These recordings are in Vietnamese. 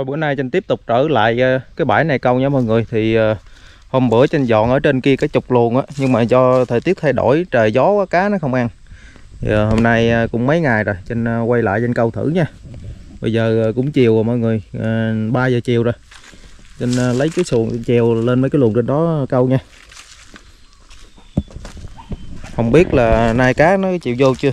Rồi bữa nay Chanh tiếp tục trở lại ờ, cái bãi này câu nha mọi người. Thì ờ, hôm bữa Chanh dọn ở trên kia cái trục luồng á, Nhưng mà do thời tiết thay đổi, trời gió quá, cá nó không ăn. Giờ Hôm nay ờ, cũng mấy ngày rồi, Chanh quay lại Chanh câu thử nha. Bây giờ cũng chiều rồi mọi người 3 giờ chiều rồi. Chanh lấy cái xuồng chèo lên mấy cái luồng trên đó câu nha. Không biết là nay cá nó chịu vô chưa?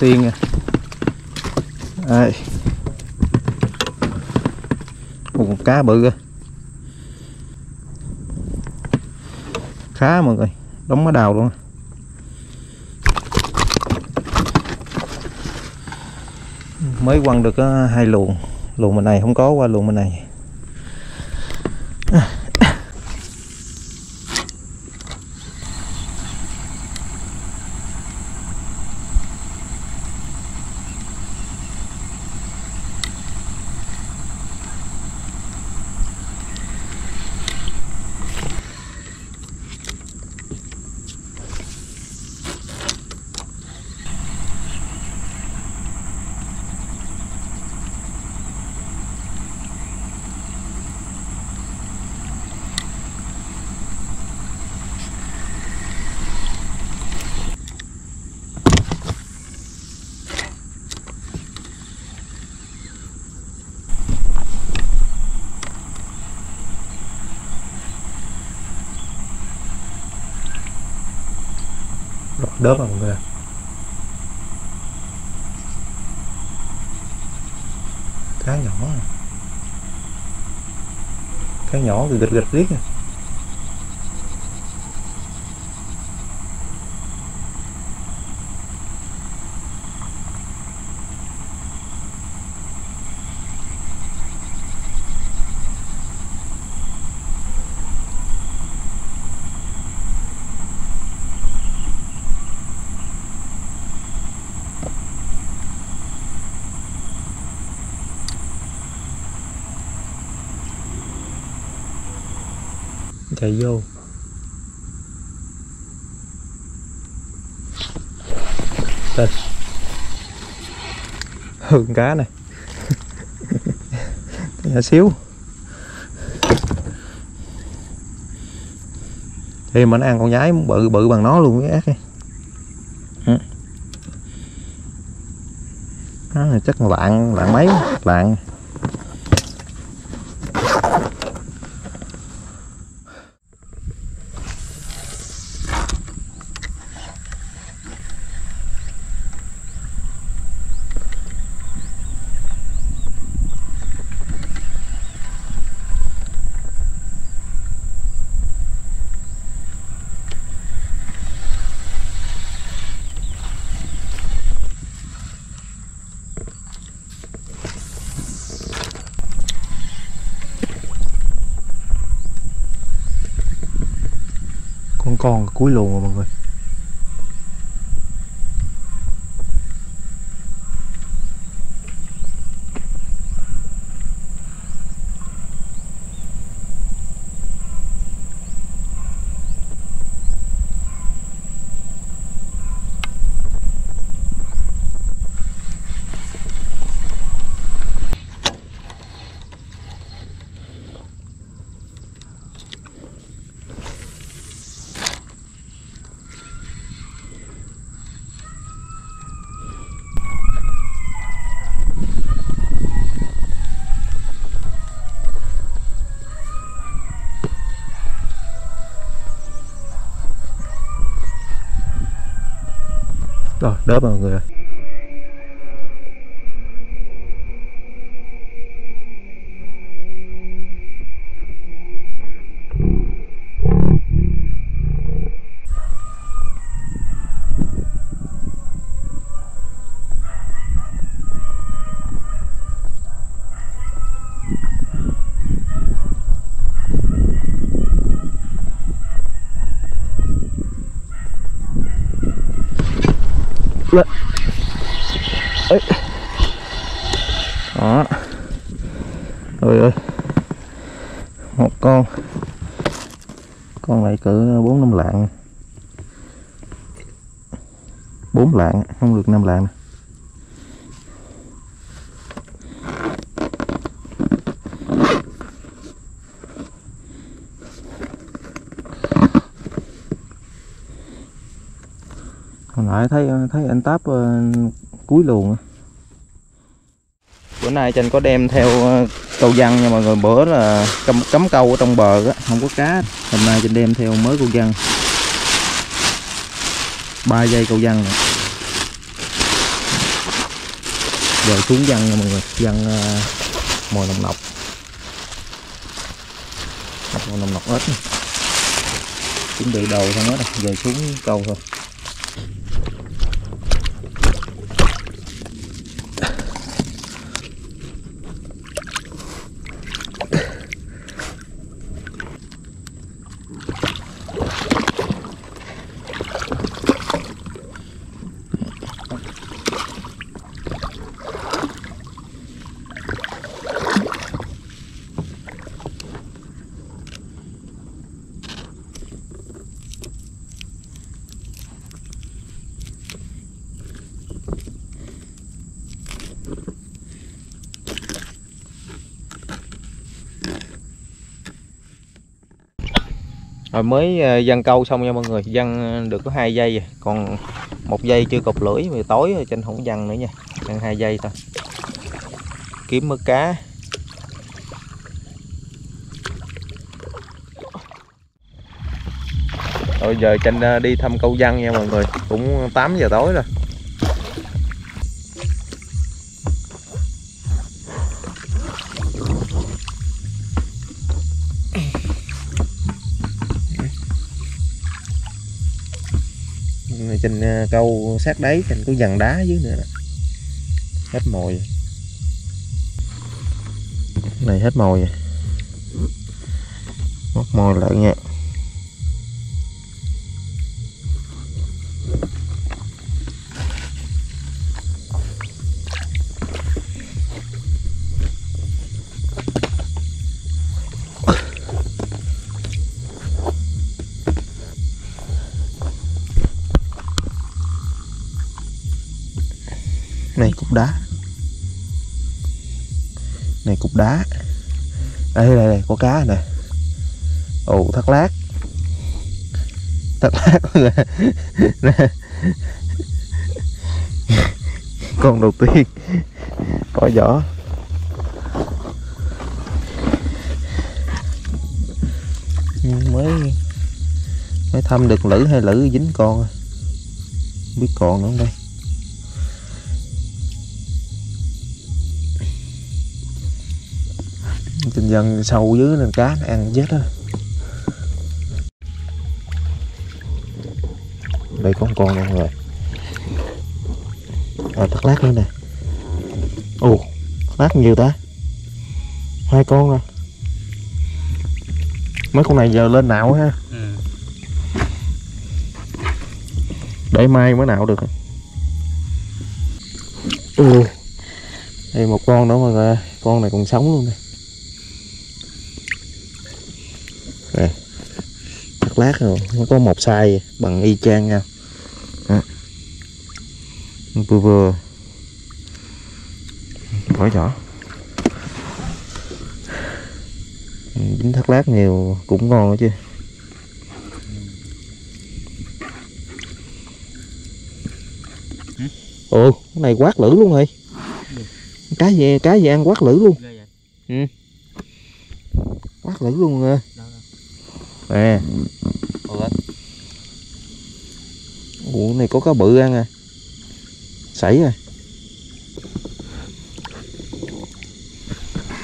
Tiên nè Đây Một con cá bự kìa. Khá mọi người, Đóng má đào luôn. Mới quăng được ờ, hai luồng. Luồng bên này không có qua luồng bên này Rồi đớp mọi người. Cá nhỏ. Cá nhỏ thì gịch gịch riết à. Chạy vô. Đây. Hương cá này. Nhỏ xíu. Thì mình ăn con nhái bự bự bằng nó luôn cái ác này nó này chắc là lạng lạng mấy? Lạng. Con cuối luồng rồi mọi người. Rồi đớp mọi người cỡ bốn năm lạng. Bốn lạng không được năm lạng hồi nãy thấy thấy anh táp uh, cuối luồng bữa nay tranh có đem theo uh, câu văn nha mọi người. Bữa là cấm, cấm câu ở trong bờ á không có cá. Hôm nay trên đem theo mới câu văn. Ba dây câu văn này rồi xuống văn nha mọi người. Văn uh, mồi nồng nọc. Mồi nồng nọc ếch. Này. chuẩn bị đầu xong hết rồi xuống câu thôi. Rồi mới ờ, dăng câu xong nha mọi người. Dăng ờ, được có hai giây rồi. còn một giây chưa cột lưỡi vì tối rồi trên không dăng nữa nha. Dăng hai giây thôi. Kiếm mớ cá. Rồi giờ tranh ờ, đi thăm câu dăng nha mọi người. Cũng 8 giờ tối rồi. Câu sát đáy thành có dằn đá dưới nữa nè. Hết mồi. Này hết mồi. Rồi móc mồi lại nha. Này cục đá. Này cục đá. À, đây đây, đây có cá nè. Ồ thắt lát. Thắt lát con đầu tiên. Có vỏ. Mới mới thăm được lử hay lử dính con à? không biết còn nữa không đây? Trên dân sâu dưới nên cá nó ăn chết á đây có một con nữa rồi à thắt lát nữa nè. Ồ thắt lát nhiều ta. Hai con rồi mấy con này giờ lên nạo ha. Ừ. để mai mới nạo được. Ồ đây một con nữa mọi người. Con này còn sống luôn nè Đây. Thắt lát rồi. Nó có một size bằng y chang nhau Đó. vừa vừa. Vỏ nhỏ. Dính thắt lát nhiều cũng ngon đó chứ. Ồ cái này quát lử luôn rồi. Cá gì cá gì ăn quát lử luôn. Ừ. quát lử luôn rồi nè. Ủa? Này có cá bự ăn à? Sảy rồi.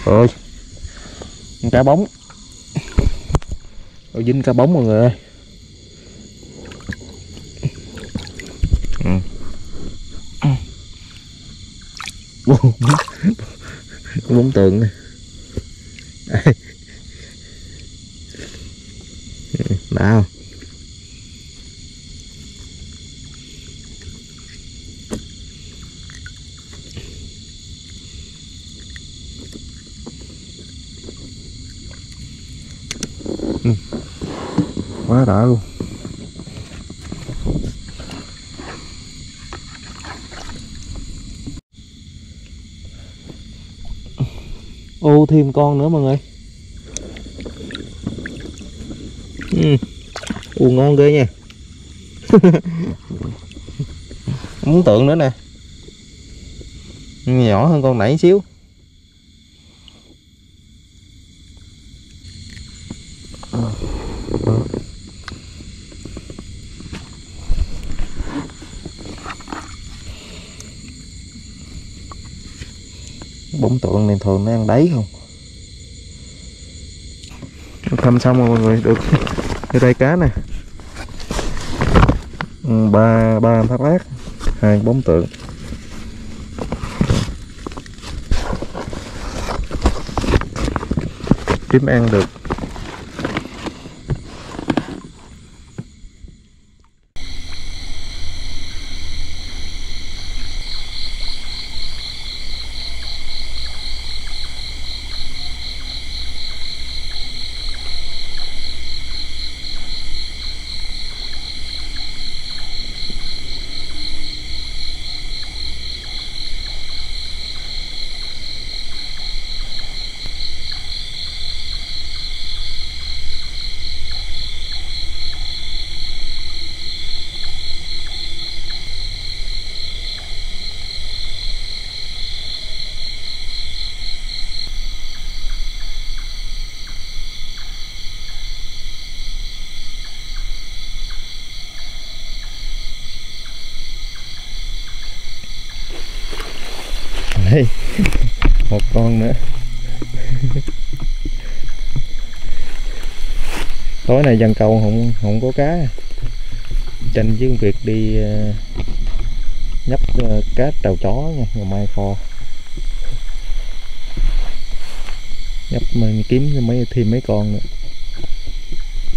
Ơi cá bóng. Ôi, dính cá bóng mọi người ơi. Ừ. bóng tượng này đã không ừ. quá đã luôn. Ô thêm con nữa mọi người ừ u ngon ghê nha. Muốn tượng nữa nè. Nhỏ hơn con nãy xíu. Bóng tượng này thường nó ăn đáy không? Thăm xong rồi mọi người được cái đây cá nè. Ừ, ba ba thác lát hai bóng tượng kiếm ăn được. Đây một con nữa. Tối nay dân câu không không có cá. Tranh với việc đi ờ, nhấp ờ, cá trầu chó nha ngày mai kho. Nhấp mình kiếm mấy, thêm mấy con nữa.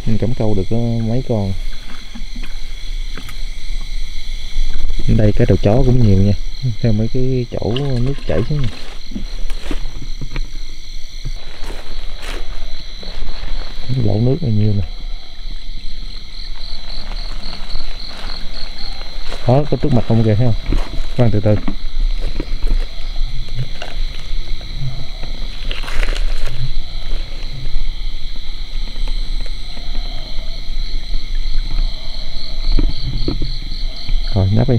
Mình cắm câu được ờ, mấy con. Đây, cá đầu chó cũng nhiều nha theo mấy cái chỗ nước chảy xuống này. lỗ nước này nhiêu nè. Đó có trước mặt không kìa, thấy không? Khoan từ từ. Rồi nắp đi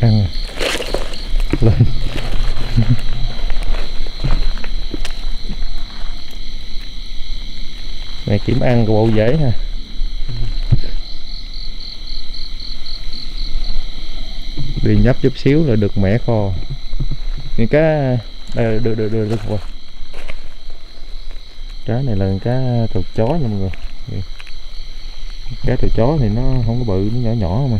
ăn à. lên này kiếm ăn của bộ dễ ha. Đi nhấp chút xíu là được mẻ kho. Những cá đây được được được được rồi. Cá này là cá trầu chó nha mọi người. Cá trầu chó thì nó không có bự nó nhỏ nhỏ mà.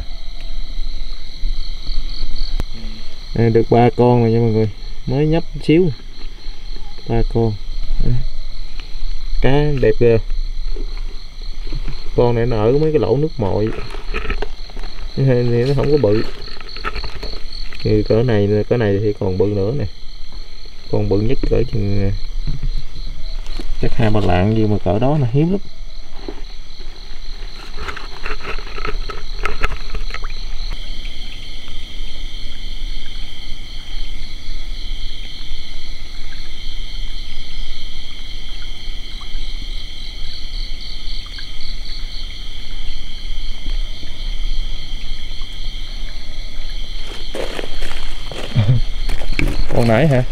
À, được ba con rồi nha mọi người. Mới nhấp xíu. Ba con. Cá đẹp ghê con này nó ở mấy cái lỗ nước mội thì nó không có bự. Thì cỡ này cỡ này thì còn bự nữa nè. Con bự nhất cỡ chừng à, chắc hai ba lạng gì mà cỡ đó là hiếm lắm. Hả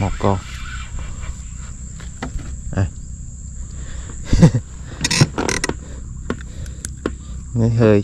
một con à. Nghe hơi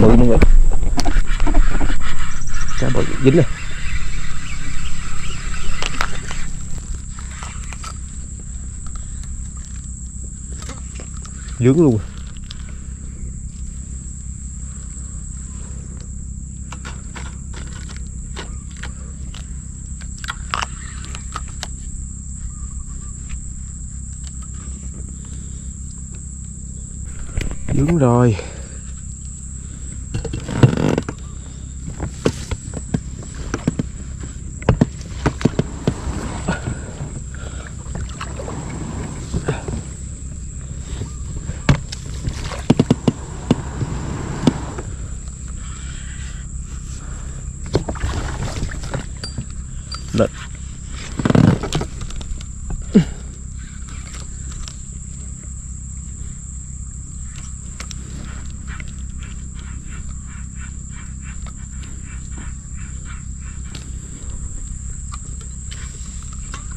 bự mọi người. Cá bự dính này. Dướng luôn dướng rồi lên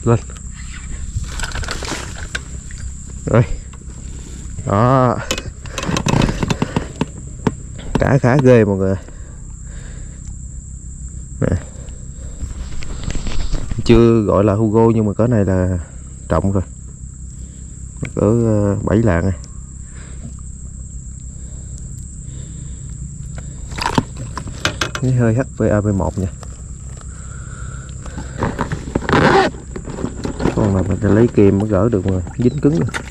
lên rồi đó. Cá khá ghê mọi người. Này. chưa gọi là Hugo nhưng mà cái này là trọng rồi. Cỡ ờ, 7 lạng này. Cái hơi HVAV1 nha. Con này mình sẽ lấy kìm mới gỡ được mà dính cứng. rồi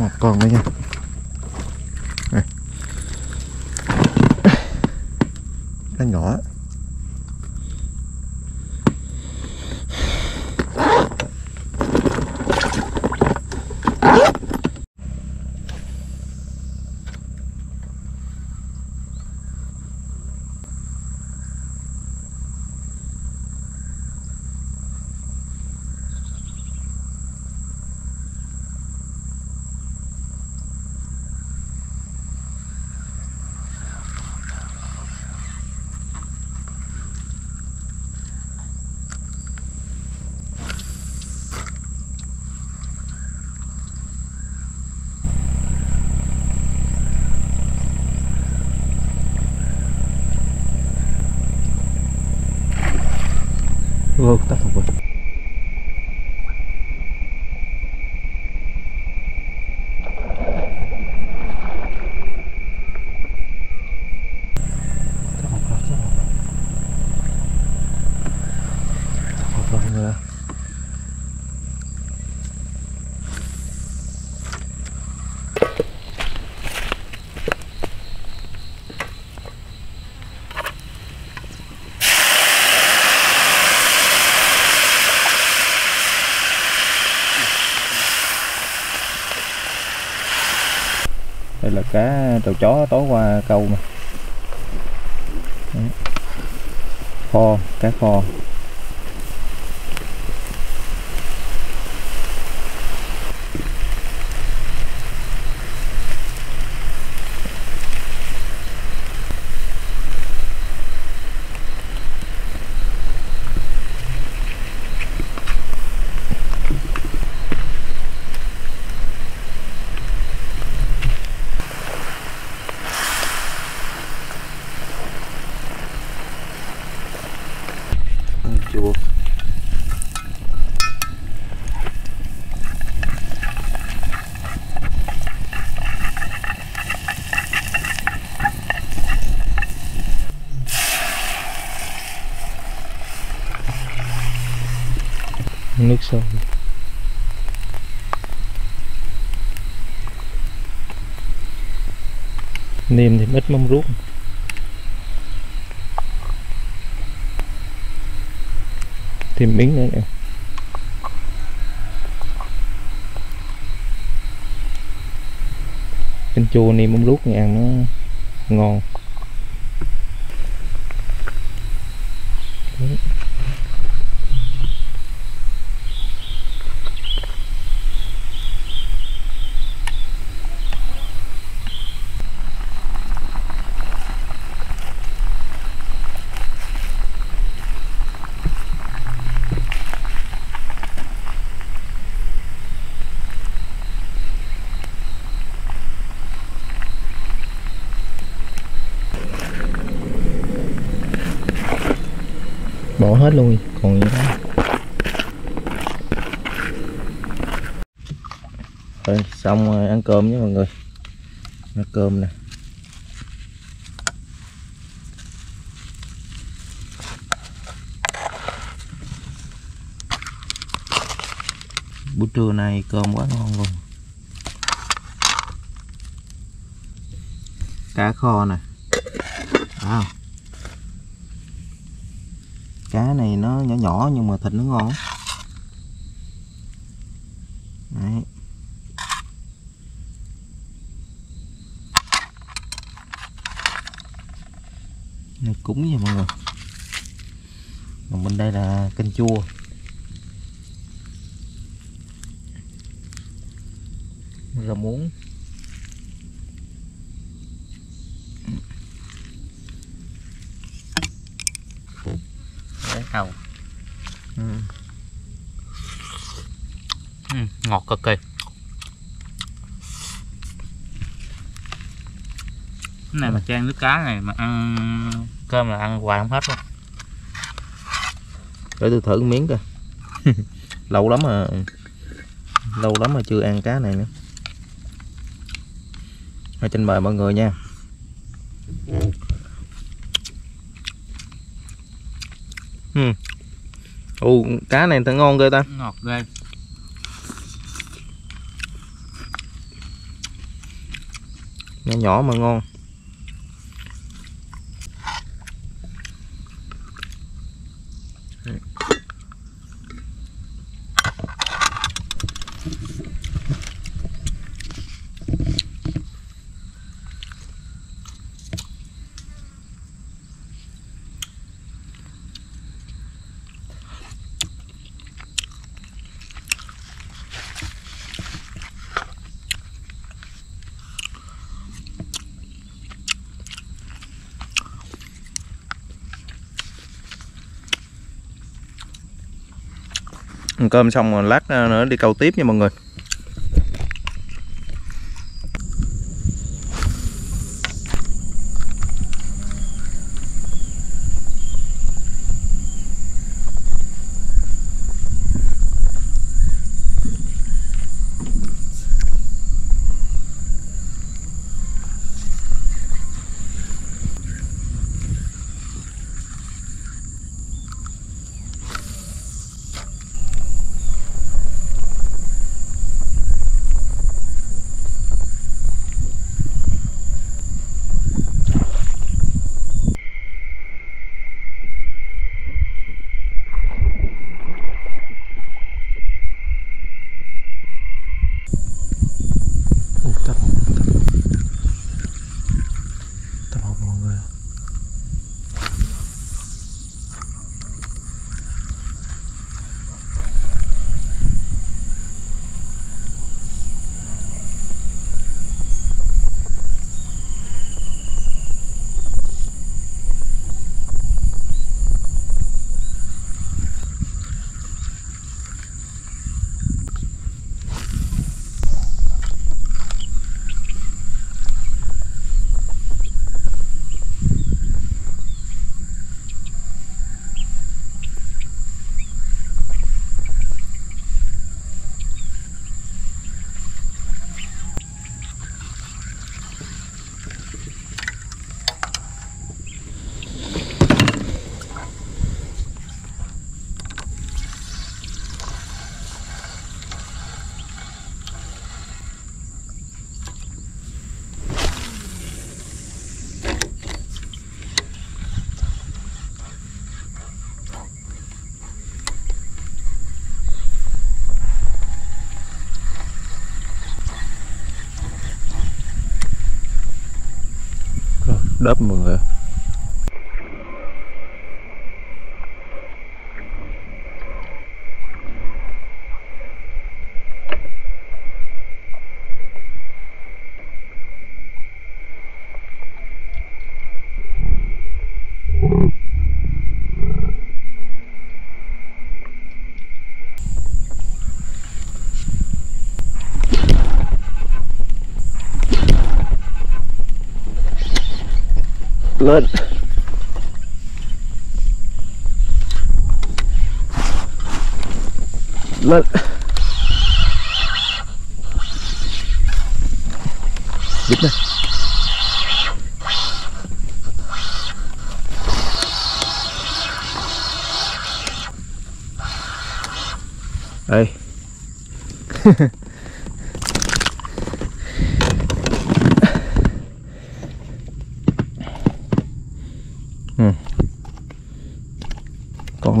một con nữa nha Này. cá nhỏ ừ, tắt rồi đây tàu chó tối qua câu mà. Kho cá kho chua nước sôi niêm thì ít mắm ruốc thêm miếng nữa nè. Canh chua niêm mắm ruốc này ăn nó ngon Đấy. bỏ hết luôn. Còn gì đó rồi xong rồi, ăn cơm nhé mọi người. Ăn cơm nè. Buổi trưa này cơm quá ngon luôn. Cá kho nè. À cá này nó nhỏ nhỏ nhưng mà thịt nó ngon. Đấy. này, cúng nha mọi người. Còn bên đây là canh chua. Rau muống. Hầu ừ. ừ, ngọt cực kỳ. Cái này mà chan nước cá này mà ăn cơm là ăn hoài không hết luôn. Để tôi thử miếng coi. Lâu lắm mà lâu lắm mà chưa ăn cá này nữa. Thôi trình bày mọi người nha ừ. Ồ, cá này thật ngon ghê ta. Ngọt ghê. Nhỏ nhỏ mà ngon ăn cơm xong rồi lát ờ, nữa đi câu tiếp nha mọi người. Đớp mọi người lên lên dính đây đây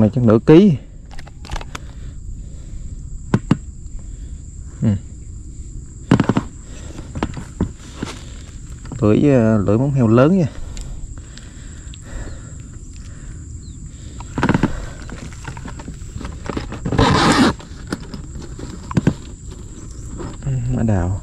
con này chắc nửa ký. Ừ. lưỡi ờ, lưỡi móng heo lớn nha. Ừ, mã đào.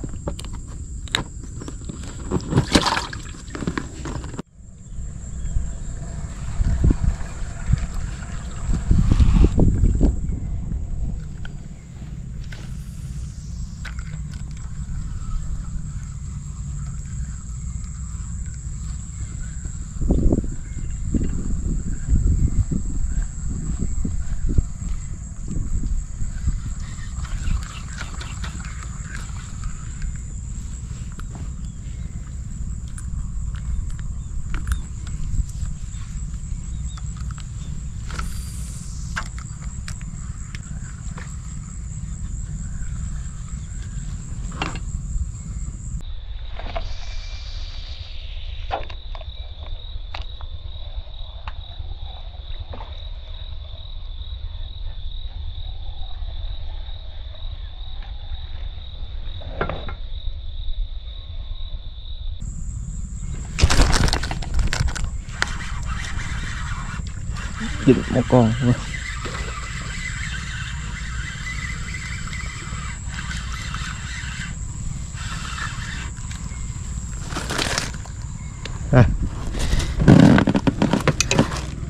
Dựng một con nữa.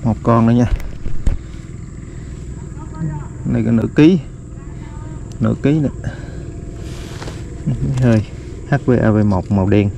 một con nữa nha. Này có nửa ký. Nửa ký nữa. Hơi. HVAV1 màu đen.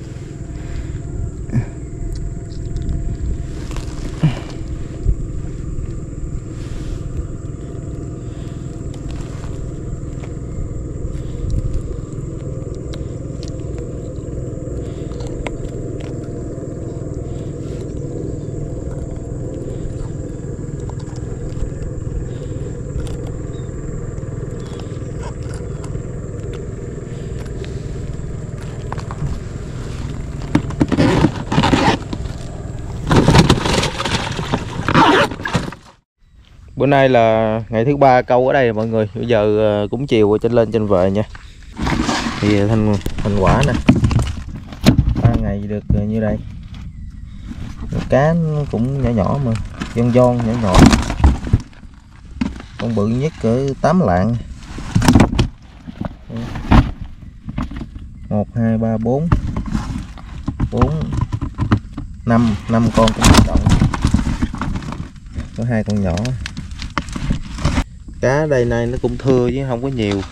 Bữa nay là ngày thứ ba câu ở đây mọi người. Bây giờ ờ, cũng chiều trên lên trên về nha. Thì ờ, thành thành quả nè. Ba ngày được ờ, như đây. Cá nó cũng nhỏ nhỏ mà. Giòn giòn, nhỏ nhỏ. Con bự nhất cỡ 8 lạng. Một, hai, ba, bốn. Bốn, năm. Năm con cũng trọng có hai con nhỏ cá đây nay nó cũng thưa chứ không có nhiều.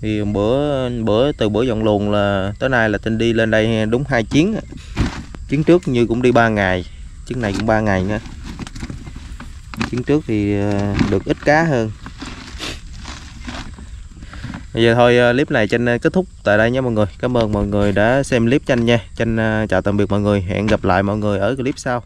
Thì bữa bữa từ bữa dọn luồng là tới nay là tinh đi lên đây đúng hai chuyến chuyến trước như cũng đi ba ngày, chuyến này cũng ba ngày nữa. Chuyến trước thì ờ, được ít cá hơn. Bây giờ thôi ờ, clip này trên ờ, kết thúc tại đây nha mọi người. Cảm ơn mọi người đã xem clip tranh nha. Tranh chào tạm biệt mọi người. Hẹn gặp lại mọi người ở clip sau.